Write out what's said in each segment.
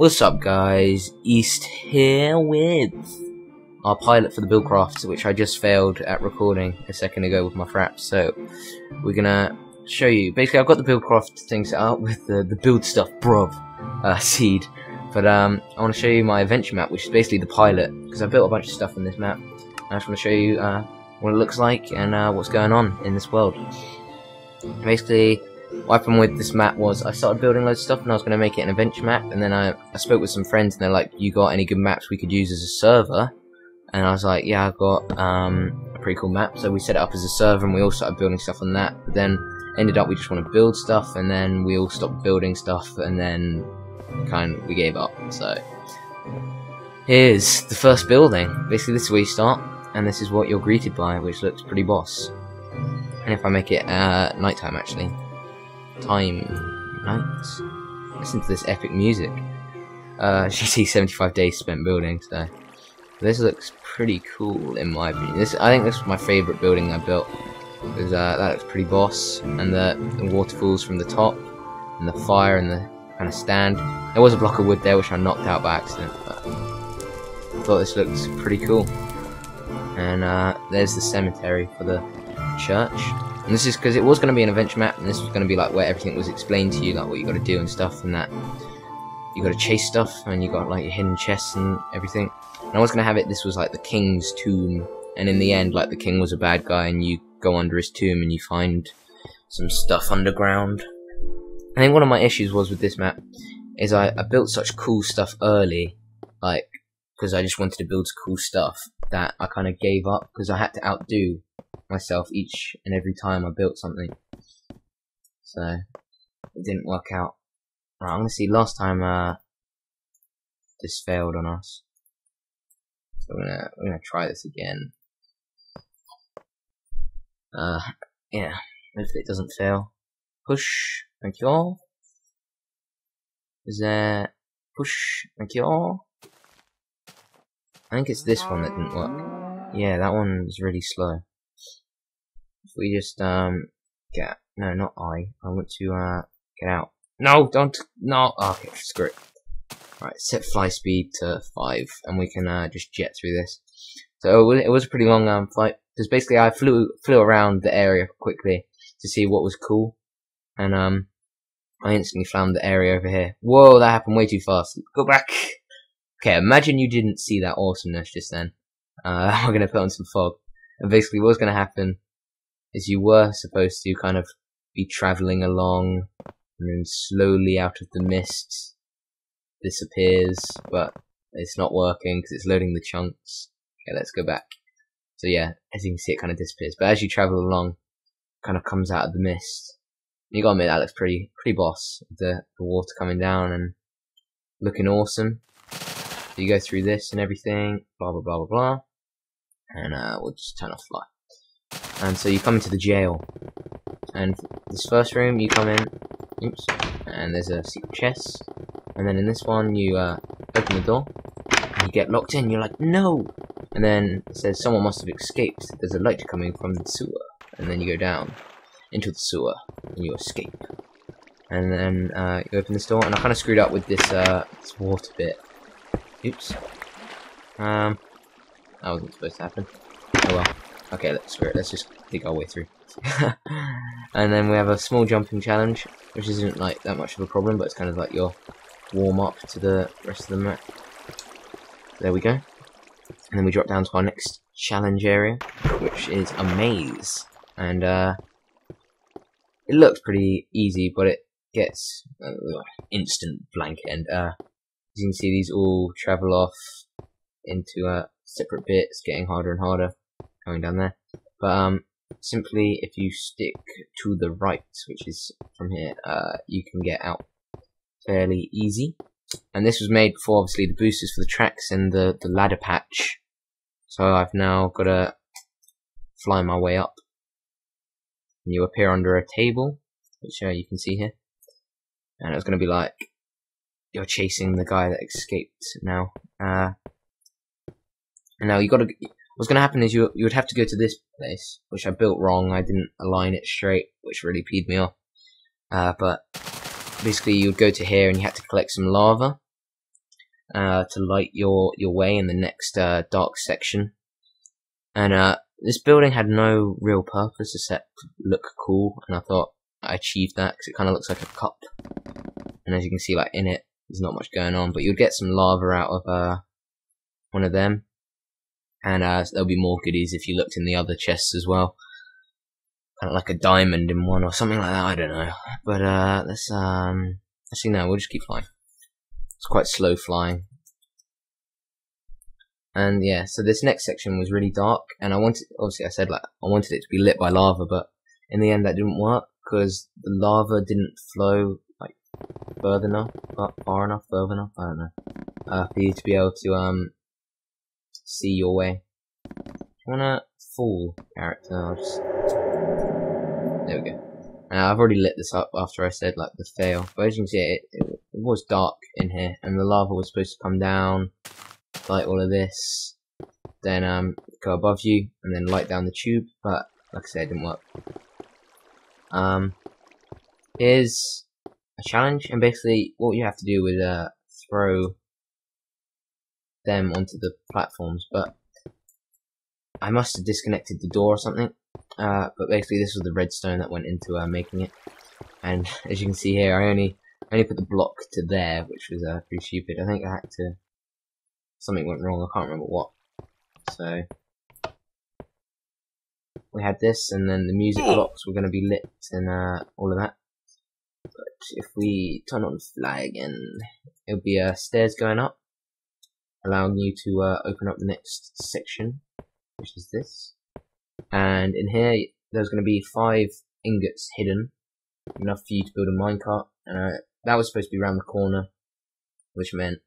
What's up guys, East here with our pilot for the Buildcraft, which I just failed at recording a second ago with my fraps, so we're gonna show you, basically I've got the Buildcraft thing set up with the, the build stuff, bruv, uh, seed, but um, I want to show you my adventure map, which is basically the pilot, because I built a bunch of stuff in this map, I just want to show you uh, what it looks like and uh, what's going on in this world. Basically, what happened with this map was I started building loads of stuff and I was going to make it an adventure map and then I, I spoke with some friends and they're like, you got any good maps we could use as a server? And I was like, yeah, I've got um, a pretty cool map. So we set it up as a server and we all started building stuff on that. But then ended up we just want to build stuff and then we all stopped building stuff and then kind of, we gave up. So here's the first building. Basically this is where you start and this is what you're greeted by, which looks pretty boss. And if I make it uh, nighttime actually, time nights. Listen to this epic music. Uh, GT 75 days spent building today. This looks pretty cool in my opinion. This I think this is my favourite building I built. Because uh, that looks pretty boss, and the, the waterfalls from the top, and the fire and the kind of stand. There was a block of wood there which I knocked out by accident, but I thought this looked pretty cool. And uh, there's the cemetery for the church. And this is because it was going to be an adventure map, and this was going to be like where everything was explained to you, like what you got to do and stuff, and that you got to chase stuff, and you got like hidden chests and everything. And I was going to have it. This was like the king's tomb, and in the end, like the king was a bad guy, and you go under his tomb and you find some stuff underground. I think one of my issues was with this map is I, I built such cool stuff early, like because I just wanted to build cool stuff that I kind of gave up because I had to outdo myself each and every time I built something. So it didn't work out. Right, I'm gonna see. Last time uh, this failed on us, so we're gonna gonna try this again. Uh, yeah. Hopefully it doesn't fail. Push. Thank you all. Is there push? Thank you all. I think it's this one that didn't work. Yeah, that one is really slow. We just um get no, not I. I want to uh get out. No, don't no. Oh, okay, screw it. Right, set fly speed to five, and we can uh, just jet through this. So it was a pretty long um flight because basically I flew flew around the area quickly to see what was cool, and um I instantly found the area over here. Whoa, that happened way too fast. Go back. Okay, imagine you didn't see that awesomeness just then. Uh, we're gonna put on some fog, and basically what's gonna happen is you were supposed to kind of be traveling along, and then slowly out of the mist disappears, but it's not working because it's loading the chunks. Okay, let's go back. So yeah, as you can see, it kind of disappears. But as you travel along, kind of comes out of the mist. You gotta admit that looks pretty, pretty boss. The, the water coming down and looking awesome. So you go through this and everything, blah blah blah blah blah, and uh, we'll just turn off fly. And so you come into the jail, and this first room you come in, oops, and there's a secret chest, and then in this one you uh, open the door, and you get locked in. You're like, no, and then it says someone must have escaped. There's a light coming from the sewer, and then you go down into the sewer and you escape. And then uh, you open this door, and I kind of screwed up with this, uh, this water bit. Oops. Um, that wasn't supposed to happen. Oh well. Okay, let's screw it. Let's just dig our way through. and then we have a small jumping challenge, which isn't like that much of a problem, but it's kind of like your warm up to the rest of the map. There we go. And then we drop down to our next challenge area, which is a maze. And uh, it looks pretty easy, but it gets uh, instant blank end. Uh, as you can see, these all travel off into uh, separate bits, getting harder and harder going down there. But um, simply, if you stick to the right, which is from here, uh, you can get out fairly easy. And this was made before, obviously, the boosters for the tracks and the, the ladder patch. So I've now got to fly my way up. And you appear under a table, which uh, you can see here. And it's going to be like you're chasing the guy that escaped now. Uh, now you got to. What's going to happen is you you would have to go to this place, which I built wrong. I didn't align it straight, which really peed me off. Uh, but basically, you would go to here and you had to collect some lava, uh, to light your your way in the next uh, dark section. And uh, this building had no real purpose except to look cool, and I thought I achieved that because it kind of looks like a cup. And as you can see, like in it, there's not much going on, but you'd get some lava out of uh, one of them, and uh, there'll be more goodies if you looked in the other chests as well. Kind of like a diamond in one or something like that. I don't know, but uh, let's um, let's see now. We'll just keep flying. It's quite slow flying. And yeah, so this next section was really dark, and I wanted, obviously, I said like I wanted it to be lit by lava, but in the end that didn't work because the lava didn't flow like further enough, far enough, further enough. I don't know. Uh, for you to be able to um see your way. If you want a full character, just there we go. Now I've already lit this up after I said like the fail, but as you can see, it, it, it was dark in here, and the lava was supposed to come down, light all of this, then um go above you, and then light down the tube. But like I said, it didn't work. Um, here's a challenge, and basically what you have to do is uh throw them onto the platforms, but I must have disconnected the door or something. Uh, but basically this was the redstone that went into uh, making it. And as you can see here, I only I only put the block to there, which was uh, pretty stupid. I think I had to... Something went wrong, I can't remember what. So... We had this, and then the music blocks were going to be lit and uh, all of that. But if we turn on fly again, it'll be uh, stairs going up, allowing you to uh, open up the next section, which is this. And in here, there's going to be five ingots hidden, enough for you to build a minecart. And uh, that was supposed to be around the corner, which meant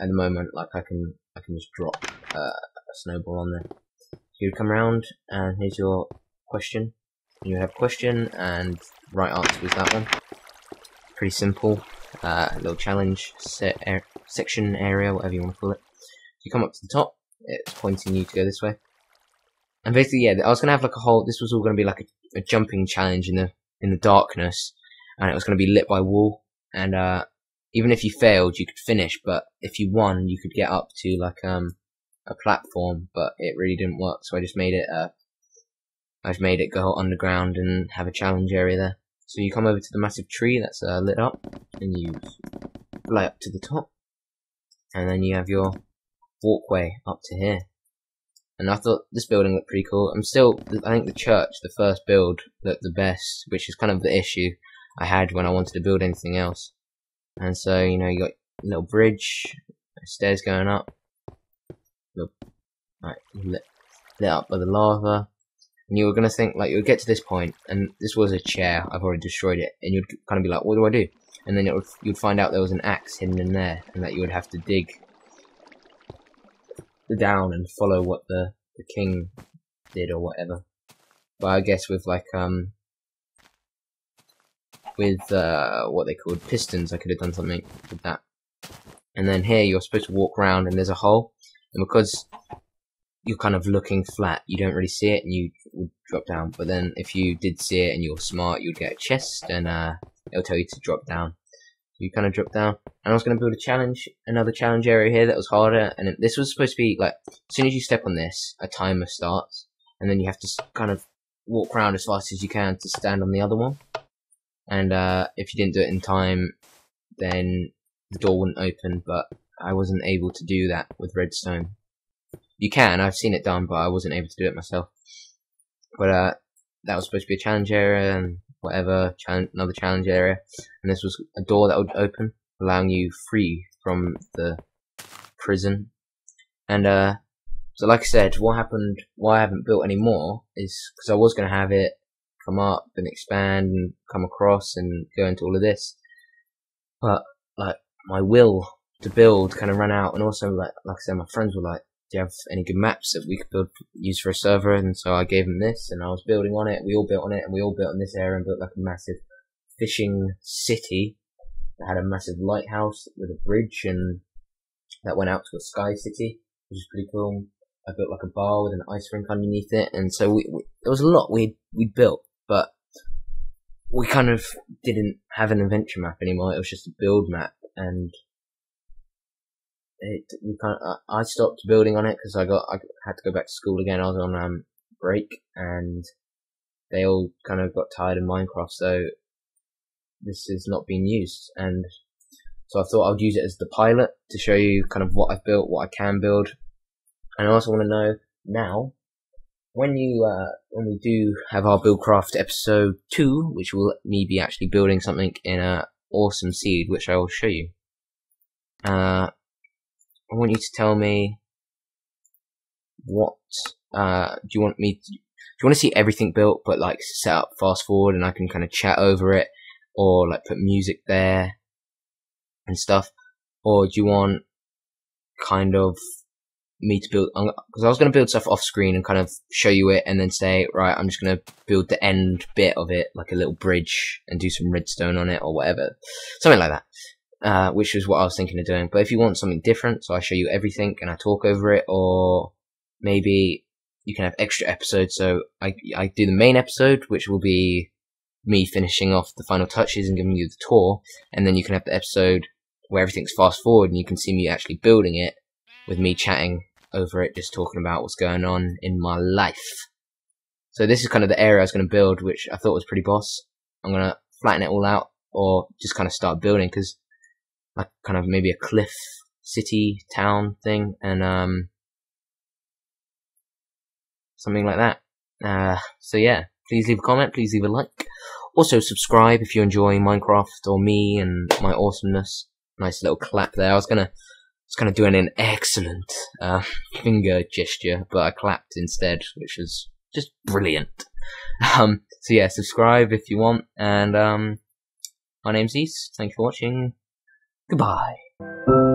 at the moment, like I can, I can just drop uh, a snowball on there. So you come around, and here's your question. You have question, and right answer was that one. Pretty simple. Uh, little challenge set section area, whatever you want to call it. You come up to the top, it's pointing you to go this way. And basically, yeah, I was gonna have like a whole. This was all gonna be like a, a jumping challenge in the in the darkness, and it was gonna be lit by wall. And uh, even if you failed, you could finish. But if you won, you could get up to like um a platform. But it really didn't work, so I just made it. Uh, I just made it go underground and have a challenge area there. So you come over to the massive tree that's uh, lit up, and you fly up to the top, and then you have your walkway up to here. And I thought this building looked pretty cool. I'm still, I think the church, the first build, looked the best, which is kind of the issue I had when I wanted to build anything else. And so, you know, you got a little bridge, stairs going up, little, right, lit, lit up by the lava. And you were gonna think, like, you would get to this point, and this was a chair, I've already destroyed it, and you'd kind of be like, what do I do? And then it would, you'd find out there was an axe hidden in there, and that you would have to dig the down and follow what the, the king did or whatever. But I guess with like um with uh what they called pistons I could have done something with that. And then here you're supposed to walk around and there's a hole and because you're kind of looking flat, you don't really see it and you would drop down. But then if you did see it and you're smart, you'd get a chest and uh it'll tell you to drop down you kind of drop down. And I was going to build a challenge, another challenge area here that was harder. And this was supposed to be like, as soon as you step on this, a timer starts, and then you have to kind of walk around as fast as you can to stand on the other one. And uh, if you didn't do it in time, then the door wouldn't open. But I wasn't able to do that with redstone. You can, I've seen it done, but I wasn't able to do it myself. But uh, that was supposed to be a challenge area, and whatever, challenge, another challenge area, and this was a door that would open, allowing you free from the prison. And uh, so, like I said, what happened? Why I haven't built any more is because I was going to have it come up and expand and come across and go into all of this, but like my will to build kind of ran out, and also like like I said, my friends were like, do you have any good maps that we could build use for a server? And so I gave him this, and I was building on it. We all built on it, and we all built on this area and built like a massive fishing city that had a massive lighthouse with a bridge, and that went out to a sky city, which is pretty cool. I built like a bar with an ice rink underneath it, and so we, we there was a lot we we built, but we kind of didn't have an adventure map anymore. It was just a build map, and it we kind of, I stopped building on it because I got I had to go back to school again. I was on um break and they all kind of got tired of Minecraft, so this is not being used. And so I thought I would use it as the pilot to show you kind of what I've built, what I can build, and I also want to know now when you uh, when we do have our Buildcraft episode two, which will me be actually building something in a awesome seed, which I will show you. Uh, I want you to tell me what uh, do you want me to, do you want to see everything built but like set up fast forward and I can kind of chat over it or like put music there and stuff? Or do you want kind of me to build because I was going to build stuff off screen and kind of show you it and then say right I'm just going to build the end bit of it like a little bridge and do some redstone on it or whatever. Something like that uh, which is what I was thinking of doing but if you want something different so I show you everything and I talk over it or maybe you can have extra episodes so I, I do the main episode which will be me finishing off the final touches and giving you the tour and then you can have the episode where everything's fast forward and you can see me actually building it with me chatting over it, just talking about what's going on in my life. So this is kind of the area I was going to build, which I thought was pretty boss. I'm going to flatten it all out, or just kind of start building, because like kind of maybe a cliff city town thing, and um, something like that. Uh, so yeah, please leave a comment, please leave a like. Also subscribe if you enjoy Minecraft or me and my awesomeness. Nice little clap there. I was gonna I was kind of doing an excellent uh, finger gesture, but I clapped instead, which was just brilliant. Um, so yeah, subscribe if you want, and um, my name's East. Thank you for watching. Goodbye.